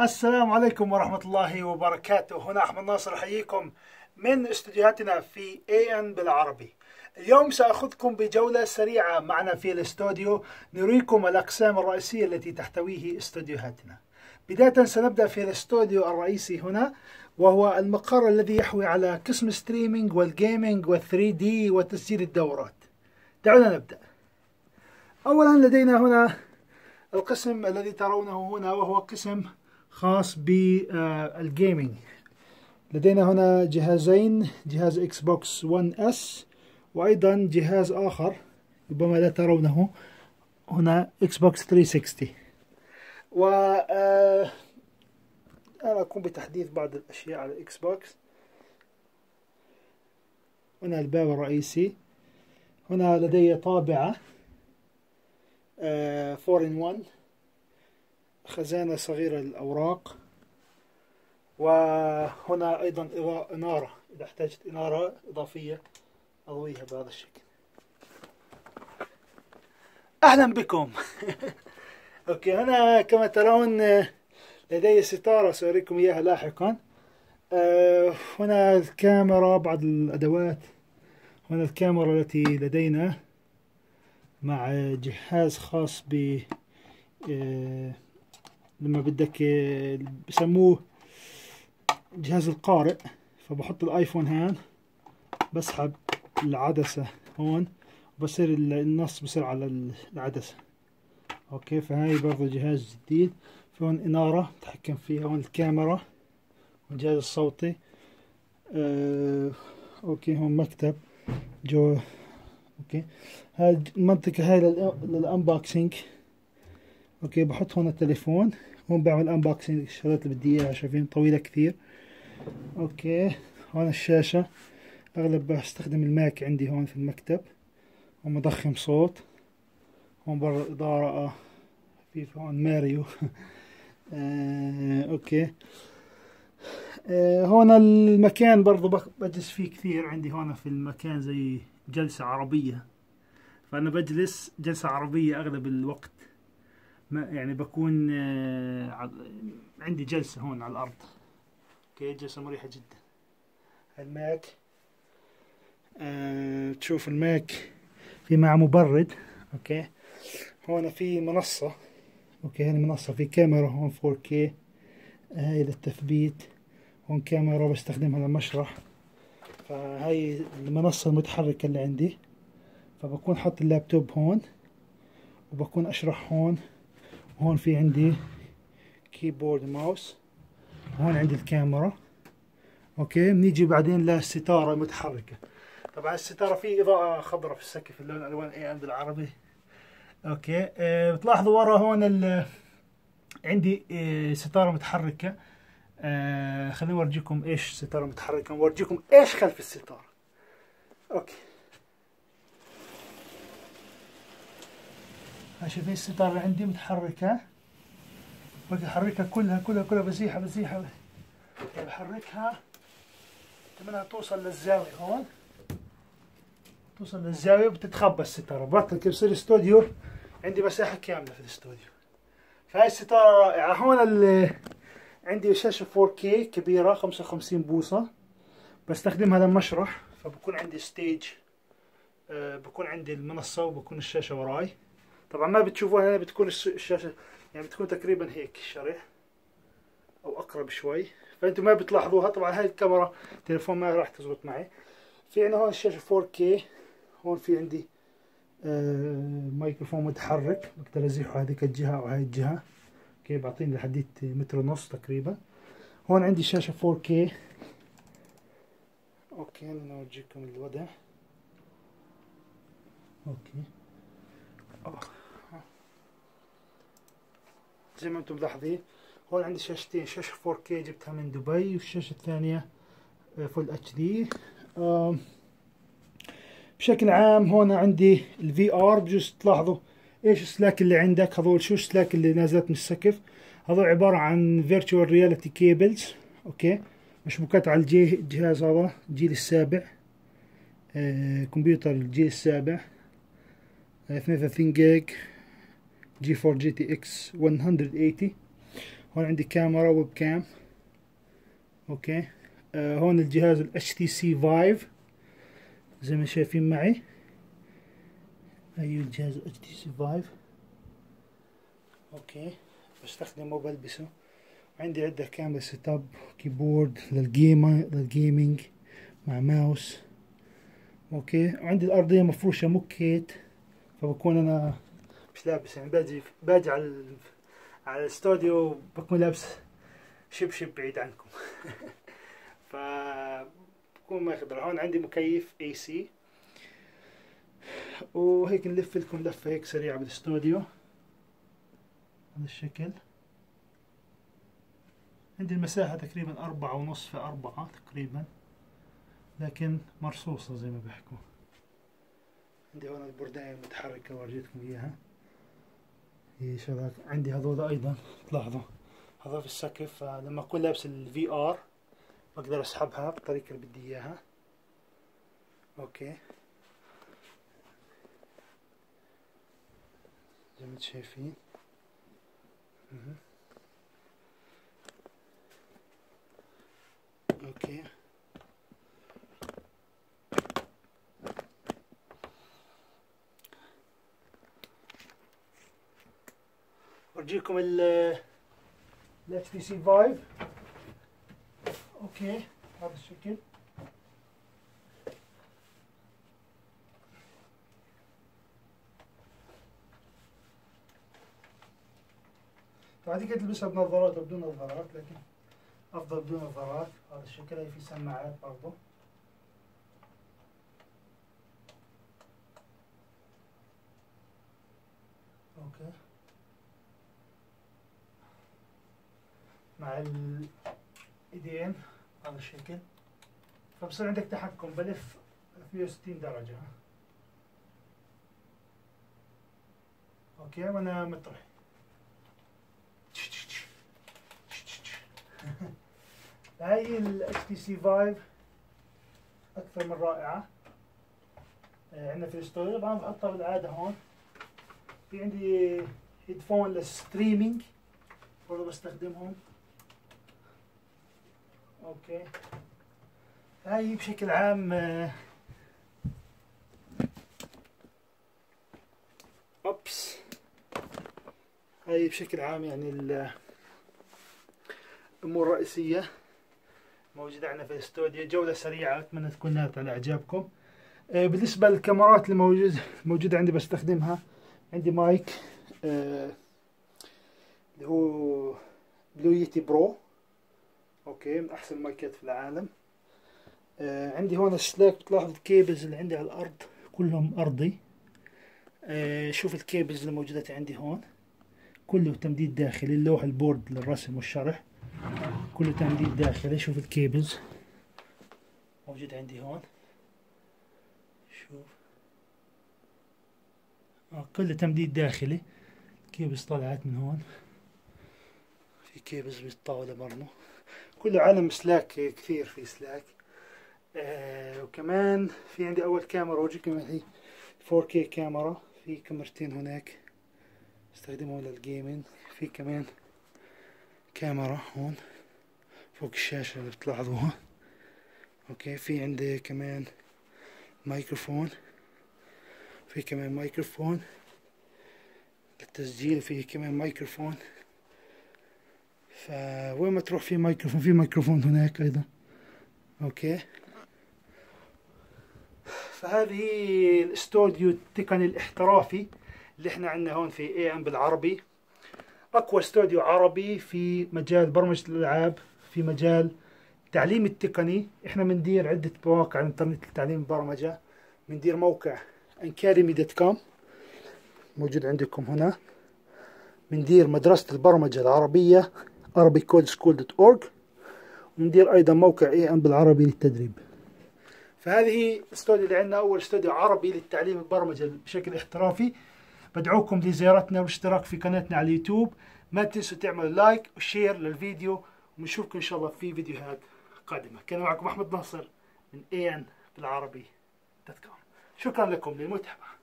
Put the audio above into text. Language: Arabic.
السلام عليكم ورحمة الله وبركاته. هنا أحمد ناصر أحييكم من استديوهاتنا في AN بالعربي. اليوم سأخذكم بجولة سريعة معنا في الاستوديو. نريكم الأقسام الرئيسية التي تحتويه استوديوهاتنا بداية سنبدأ في الاستوديو الرئيسي هنا وهو المقر الذي يحوي على قسم streaming وال gaming وال 3D وتسجيل الدورات. دعونا نبدأ. أولا لدينا هنا القسم الذي ترونه هنا وهو قسم خاص بال gaming لدينا هنا جهازين جهاز Xbox 1 S وأيضا جهاز آخر ربما لا ترونه هنا Xbox 360 و آه، أنا اقوم بتحديث بعض الأشياء على ال Xbox هنا الباب الرئيسي. هنا لدي طابعة 4 in 1 خزانة صغيرة للأوراق. وهنا أيضا إنارة. إذا احتجت إنارة إضافية أضويها بهذا الشكل. أهلا بكم. أوكي هنا كما ترون لدي ستارة سأريكم إياها لاحقا. آه، هنا الكاميرا بعض الأدوات. هنا الكاميرا التي لدينا مع جهاز خاص ب آه، لما بدك آه، بسموه جهاز القارئ فبحط الآيفون هان بسحب العدسة هون بصير النص بصير على العدسة. أوكي فهاي برضه جهاز جديد. هون إنارة تحكم فيها هون الكاميرا والجهاز الصوتي. آه okay هون مكتب. جو okay. هاي المنطقة هاي لل unboxing. okay بحط هون التليفون. هون بعمل unboxing الشغلات اللي بدي إياها شايفين؟ طويلة كثير. okay هون الشاشة. أغلب بستخدم ال Mac عندي هون في المكتب. ومضخم صوت. هون برا الإضاءة في هون ماريو. آه، okay. آه، هون المكان برضو بجلس فيه كثير. عندي هون في المكان زي جلسة عربية. فأنا بجلس جلسة عربية أغلب الوقت. ما يعني بكون آه، عندي جلسة هون على الأرض. okay جلسة مريحة جدا. ال Mac. آه تشوف ال Mac في مع مبرد. okay. هون في منصة. okay هذه منصة في كاميرا هون 4K هاي للتثبيت. هون كاميرا بستخدمها لما أشرح. فهاي المنصة المتحركة اللي عندي. فبكون حط اللابتوب هون وبكون أشرح هون. وهون في عندي keyboard mouse. هون عندي الكاميرا. okay بنيجي بعدين للستارة المتحركة. طبعا الستارة في إضاءة خضراء في السقف اللون الوان AN بالعربي okay أه بتلاحظوا ورا هون عندي أه ستارة متحركة. أه خليني اورجيكم إيش ستارة متحركة. اورجيكم إيش خلف الستارة. okay. شايفين الستارة اللي عندي متحركة بحركها كلها كلها كلها بزيحها بزيحها بحركها منها توصل للزاوية هون. توصل للزاوية بتتخبى الستارة. بطل كيف يصير استوديو. عندي مساحة كاملة في الاستوديو. فهاي الستارة رائعة. هون عندي شاشة 4K كبيرة 55 بوصة. بستخدمها لما أشرح فبكون عندي stage آه بكون عندي المنصة وبكون الشاشة وراي. طبعا ما بتشوفوها هنا بتكون الشاشة يعني بتكون تقريبا هيك الشريح أو أقرب شوي. فانتم ما بتلاحظوها. طبعا هاي الكاميرا تليفون ما راح تزبط معي. في عندنا هون الشاشة 4K هون في عندي آه مايكروفون متحرك. بقدر أزيحه هذيك الجهة أو هاي الجهة. okay بعطيني لحديت متر ونص تقريبا. هون عندي شاشة 4K okay أنا اورجيكم الوضع. okay. أوه. زي ما أنتم ملاحظين هون عندي شاشتين شاشة 4K جبتها من دبي والشاشة الثانية full HD بشكل عام هون عندي ال VR بجوز تلاحظوا إيش الأسلاك اللي عندك هذول شو الأسلاك اللي نازلت من السقف؟ هذول عبارة عن virtual reality cables okay؟ مشبوكات على الجهاز هذا الجيل السابع آه كمبيوتر الجيل السابع 32 جيج. جي 4 جي تي إكس 180 هون عندي كاميرا webcam. okay. آه هون الجهاز ال HTC Vive زي ما شايفين معي. أيوه الجهاز ال HTC Vive okay. بستخدمه وبلبسه عندي عدة كاميرا setup keyboard لل game لل gaming مع mouse. okay. وعندي الأرضية مفروشة موكيت. فبكون أنا مش لابس يعني باجي باجي على على الاستوديو بكون لابس شبشب بعيد عنكم. ف بكون ما يخضر هون عندي مكيف AC وهيك نلف لكم لفة هيك سريعة بالاستوديو. هذا الشكل. عندي المساحة تقريبا أربعة ونص في أربعة تقريبا لكن مرصوصة زي ما بيحكوا. عندي هون البرداية المتحركة ورجيتكم إياها. هي شغلات عندي هذول أيضا. تلاحظوا هذا في السقف فلما أكون لابس ال VR بقدر أسحبها بالطريقة اللي بدي إياها. okay. زي ما أنتم شايفين مهم. okay ارجيكم ال ال HTC Vive okay هذا الشكل طبعا كنت تلبسها بنظارات وبدون نظارات لكن أفضل بدون نظارات. هذا الشكل هي في سماعات برضو. أوكي مع الايدين هذا الشكل. فبصير عندك تحكم بلف 160 درجة. okay وأنا مطرح. هاي ال HTC Vive أكثر من رائعة. آه، عندنا في الاستوديو طبعا بحطها بالعادة هون. في عندي headphone لل streaming برضه بستخدمهم. okay. هاي بشكل عام آه، oops. هاي بشكل عام يعني ال- الأمور الرئيسية موجودة عندنا في الاستوديو. جولة سريعة أتمنى تكون نالت على إعجابكم. آه، بالنسبة للكاميرات اللي موجود موجودة عندي بستخدمها. عندي مايك آه، اللي هو Blue Yeti Pro. okay من أحسن المايكات في العالم. آه، عندي هون الأسلاك بتلاحظ ال cables اللي عندي على الأرض كلهم أرضي. آه، شوف ال cables اللي موجودة عندي هون. كله تمديد داخلي اللوح ال board للرسم والشرح. كله تمديد داخلي شوف ال cables موجود عندي هون. شوف. آه كله تمديد داخلي. cables طلعت من هون. في cables بالطاولة برضه كله عالم أسلاك كثير في أسلاك. آه وكمان في عندي أول كاميرا وجهكم هي 4K كاميرا. في كاميرتين هناك استخدمهم لل gaming. في كمان كاميرا هون فوق الشاشة اللي بتلاحظوها. okay في عندي كمان مايكروفون. في كمان مايكروفون للتسجيل في كمان مايكروفون. فوين ما تروح في مايكروفون في مايكروفون هناك أيضا. okay. فهذه الاستوديو التقني الاحترافي اللي إحنا عندنا هون في AN بالعربي. أقوى استوديو عربي في مجال برمجة الألعاب في مجال التعليم التقني. إحنا بندير عدة مواقع على الانترنت لتعليم البرمجة. بندير موقع ancademy dot com موجود عندكم هنا. بندير مدرسة البرمجة العربية. arabicodeschool.org وندير أيضا موقع AN بالعربي للتدريب. فهذه الاستوديو اللي عندنا أول استوديو عربي للتعليم البرمجة بشكل احترافي. بدعوكم لزيارتنا والاشتراك في قناتنا على اليوتيوب. ما تنسوا تعملوا like و share للفيديو. ونشوفكم إن شاء الله في فيديوهات قادمة. كان معكم أحمد ناصر من AN بالعربي دوت كوم شكرا لكم للمتابعة.